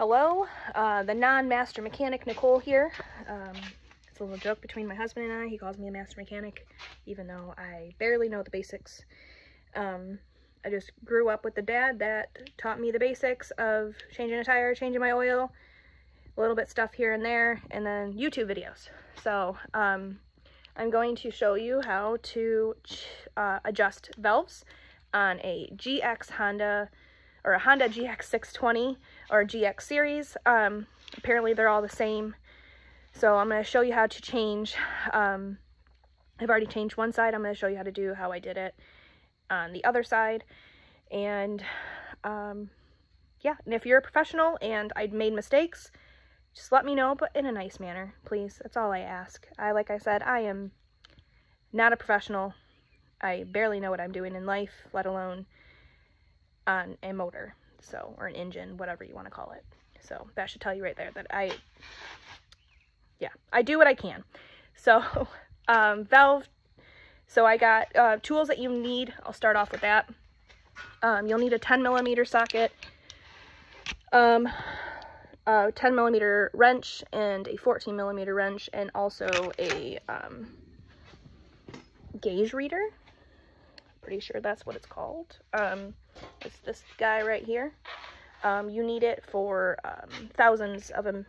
Hello, uh, the non-master mechanic Nicole here. Um, it's a little joke between my husband and I. He calls me a master mechanic, even though I barely know the basics. Um, I just grew up with the dad that taught me the basics of changing a tire, changing my oil, a little bit stuff here and there, and then YouTube videos. So um, I'm going to show you how to uh, adjust valves on a GX Honda or a Honda GX 620 or GX series. Um, apparently they're all the same. So I'm going to show you how to change. Um, I've already changed one side. I'm going to show you how to do how I did it on the other side. And um, yeah, and if you're a professional and I'd made mistakes, just let me know, but in a nice manner, please. That's all I ask. I, like I said, I am not a professional. I barely know what I'm doing in life, let alone on a motor, so, or an engine, whatever you want to call it. So that should tell you right there that I, yeah, I do what I can. So, um, valve, so I got uh, tools that you need. I'll start off with that. Um, you'll need a 10 millimeter socket, um, a 10 millimeter wrench, and a 14 millimeter wrench, and also a um, gauge reader. Pretty sure that's what it's called. Um, it's this guy right here. Um, you need it for um, thousandths of an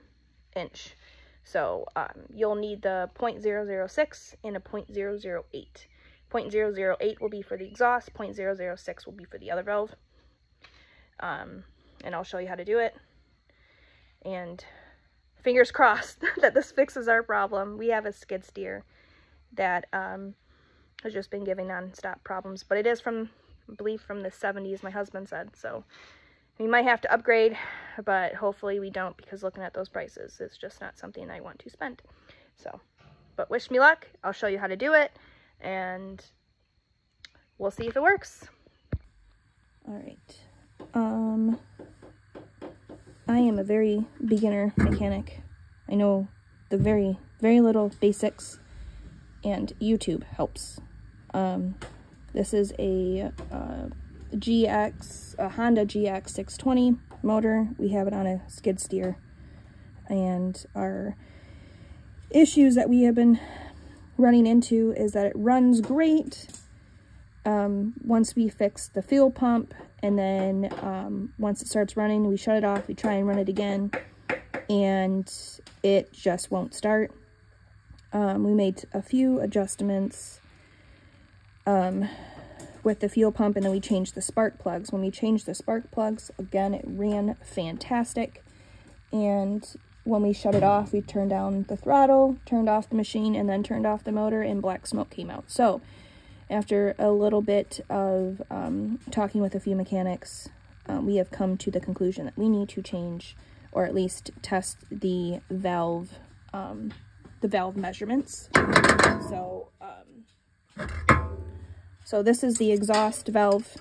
inch. So um, you'll need the 0.006 and a 0.008. 0.008 will be for the exhaust, 0.006 will be for the other valve. Um, and I'll show you how to do it. And fingers crossed that this fixes our problem. We have a skid steer that um, has just been giving non-stop problems, but it is from I believe from the 70s, my husband said. So we might have to upgrade, but hopefully we don't because looking at those prices, it's just not something I want to spend. So, but wish me luck. I'll show you how to do it and we'll see if it works. All right. Um, I am a very beginner mechanic. I know the very, very little basics and YouTube helps. Um, this is a uh, GX, a Honda GX 620 motor. We have it on a skid steer. And our issues that we have been running into is that it runs great um, once we fix the fuel pump. And then um, once it starts running, we shut it off. We try and run it again. And it just won't start. Um, we made a few adjustments um, with the fuel pump and then we changed the spark plugs. When we changed the spark plugs, again, it ran fantastic. And when we shut it off, we turned down the throttle, turned off the machine, and then turned off the motor and black smoke came out. So after a little bit of um, talking with a few mechanics, um, we have come to the conclusion that we need to change or at least test the valve um, the valve measurements. So um, so this is the exhaust valve,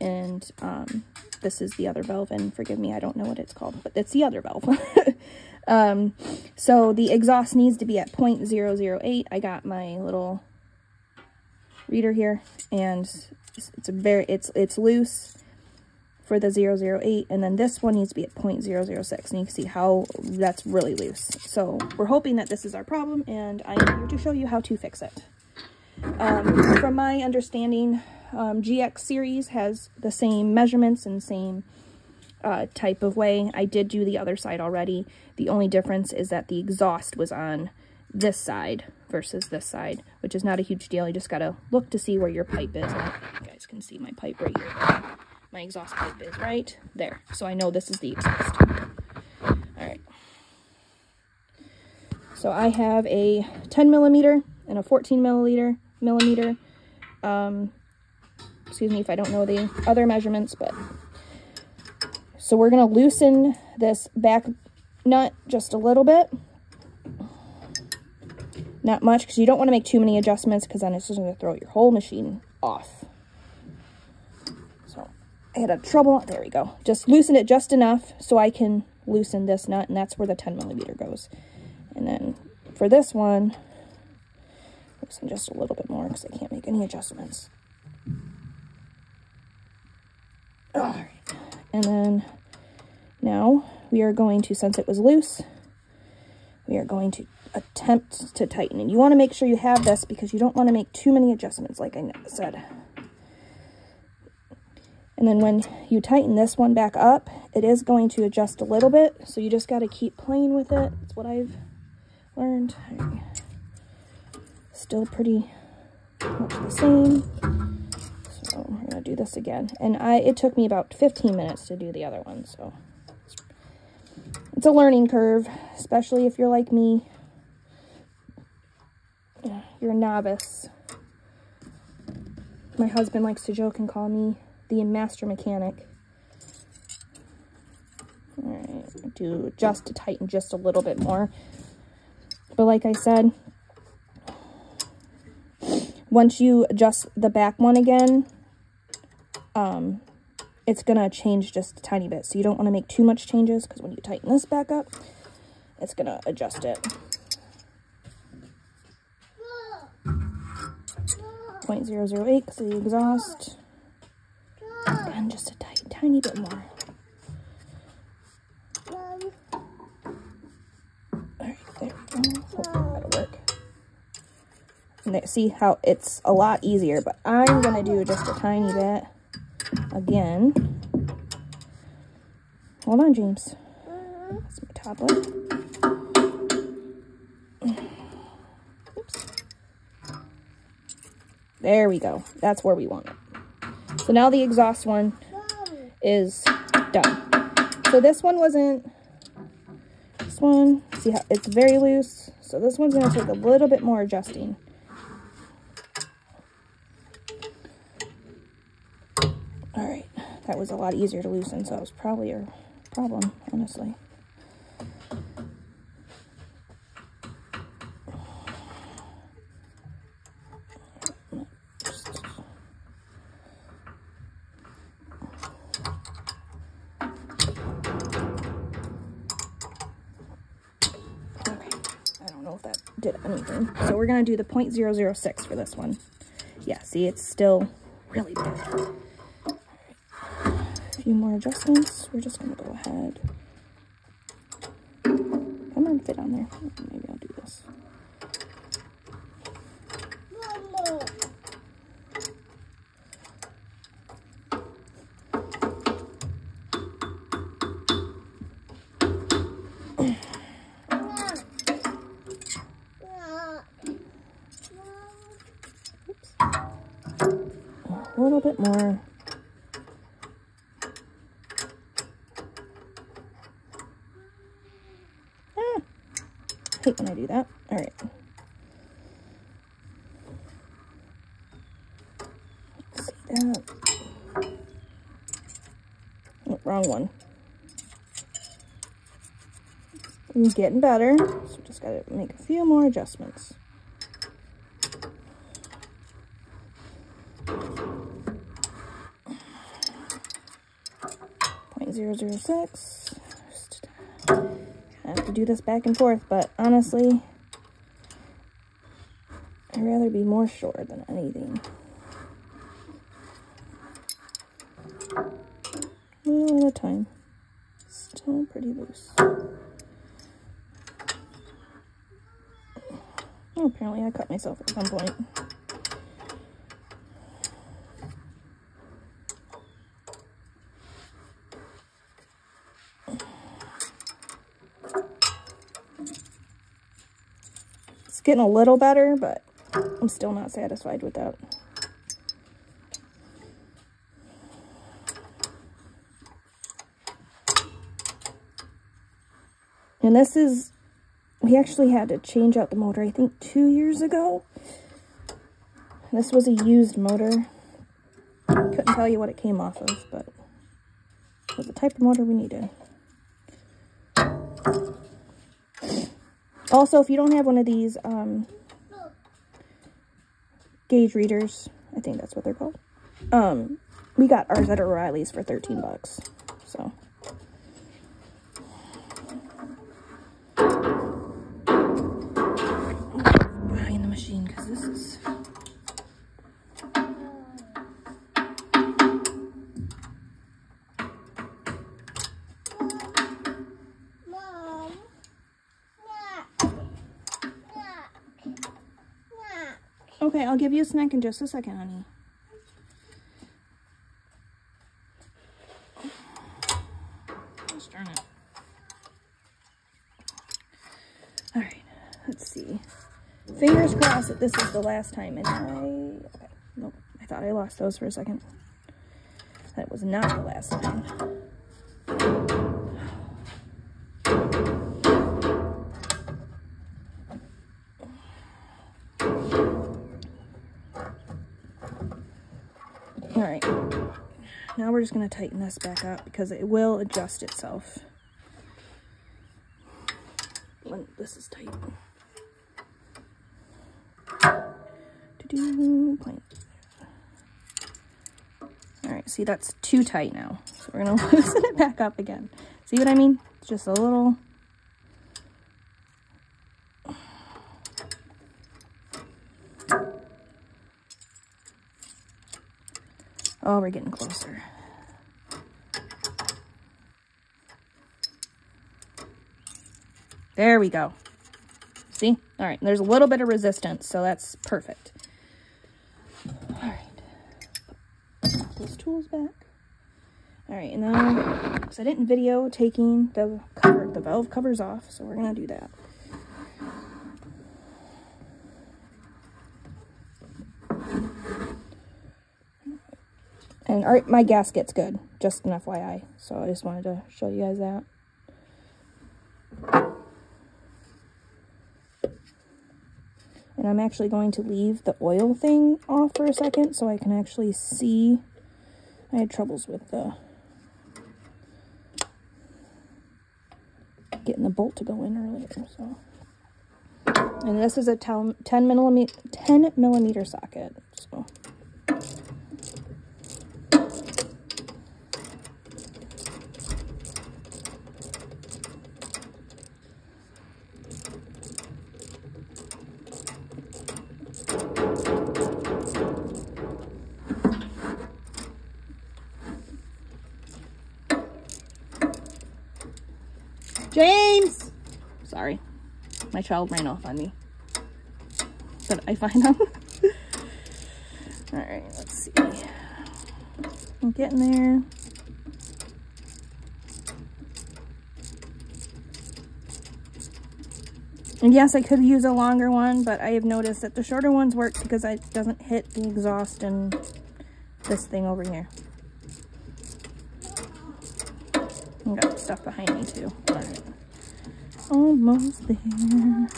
and um, this is the other valve, and forgive me, I don't know what it's called, but it's the other valve. um, so the exhaust needs to be at 0.008. I got my little reader here, and it's a very, it's, it's loose for the 008, and then this one needs to be at 0.006, and you can see how that's really loose. So we're hoping that this is our problem, and I am here to show you how to fix it. Um, from my understanding, um, GX series has the same measurements and same uh, type of way. I did do the other side already. The only difference is that the exhaust was on this side versus this side, which is not a huge deal. You just got to look to see where your pipe is. you guys can see my pipe right here. My exhaust pipe is right there. So I know this is the exhaust. All right. So I have a 10 millimeter and a 14 milliliter millimeter. Um, excuse me if I don't know the other measurements, but so we're going to loosen this back nut just a little bit. Not much because you don't want to make too many adjustments because then it's just going to throw your whole machine off. So I had a trouble. There we go. Just loosen it just enough so I can loosen this nut and that's where the 10 millimeter goes. And then for this one, loosen just a little bit more because I can't make any adjustments. All right. And then now we are going to, since it was loose, we are going to attempt to tighten. And you want to make sure you have this because you don't want to make too many adjustments, like I said. And then when you tighten this one back up, it is going to adjust a little bit. So you just got to keep playing with it. That's what I've learned. Still pretty much the same. So going to do this again. And I it took me about 15 minutes to do the other one. So it's a learning curve, especially if you're like me. You're a novice. My husband likes to joke and call me the master mechanic. Alright, do just to tighten just a little bit more. But like I said, once you adjust the back one again, um, it's going to change just a tiny bit. So you don't want to make too much changes because when you tighten this back up, it's going to adjust it. 0.008 because the exhaust. And just a tiny, tiny bit more. Alright, there we go. Hopefully that'll work. And see how it's a lot easier, but I'm going to do just a tiny bit again. Hold on, James. That's my tablet. Oops. There we go. That's where we want it. So now the exhaust one is done. So this one wasn't, this one, see how it's very loose. So this one's to take a little bit more adjusting. All right, was a lot easier to loosen, so it was probably a problem, honestly. Okay, I don't know if that did anything. So we're going to do the 0.006 for this one. Yeah, see, it's still really bad. Few more adjustments. We're just going to go ahead. Come on, fit on there. Maybe I'll do this. a little bit more. When I do that. All right. see that. Oh, wrong one. getting better, so just got to make a few more adjustments. 006. I have to do this back and forth, but honestly, I'd rather be more sure than anything. One at a time. Still pretty loose. Oh, apparently I cut myself at some point. Getting a little better, but I'm still not satisfied with that. And this is, we actually had to change out the motor, I think two years ago. This was a used motor. Couldn't tell you what it came off of, but it was the type of motor we needed. Also, if you don't have one of these um, gauge readers, I think that's what they're called. Um, we got ours at O'Reilly's for 13 bucks. So. Okay, I'll give you a snack in just a second, honey. It. Alright, let's see. Fingers crossed that this is the last time. And I... Nope, I thought I lost those for a second. That was not the last time. All right, now we're just gonna tighten this back up because it will adjust itself when this is tight. All right, see that's too tight now. So we're gonna loosen it back up again. See what I mean? It's just a little Oh, we're getting closer. There we go. See? All right, there's a little bit of resistance, so that's perfect. All right. Put those tools back. All right, and now, because I didn't video taking the cover, the valve covers off, so we're gonna do that. And our, my gasket's good, just an FYI. So I just wanted to show you guys that. And I'm actually going to leave the oil thing off for a second so I can actually see. I had troubles with the getting the bolt to go in earlier. So, and this is a 10 millimeter 10 millimeter socket. So. James! Sorry. My child ran off on me. But I find him. Alright, let's see. I'm getting there. And yes, I could use a longer one, but I have noticed that the shorter ones work because it doesn't hit the exhaust and this thing over here. I got stuff behind me too. All right. Almost there.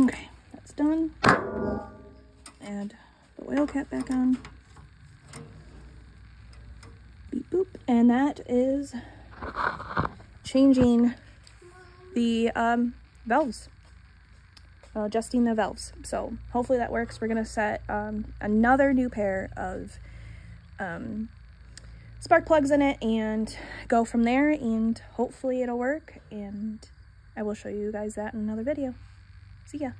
Okay, that's done. Add the oil cap back on. Beep boop. And that is changing the um, valves uh, adjusting the valves. So hopefully that works. We're going to set um, another new pair of um, spark plugs in it and go from there and hopefully it'll work and I will show you guys that in another video. See ya.